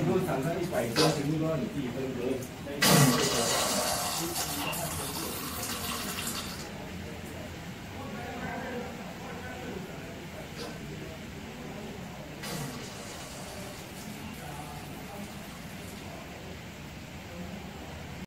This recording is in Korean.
果厂商一百多，全部都要你自己分割。